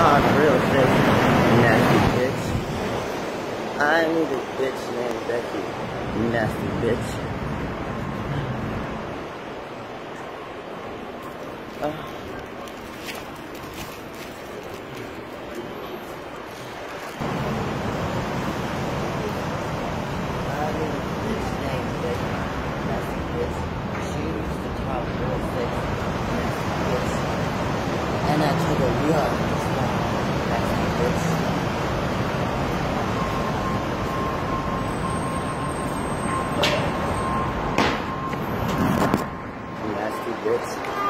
real thick, nasty bitch. I need a bitch named Becky, nasty bitch. I need a bitch named Becky, nasty bitch. She used to talk real thick. And I took yeah. good birds.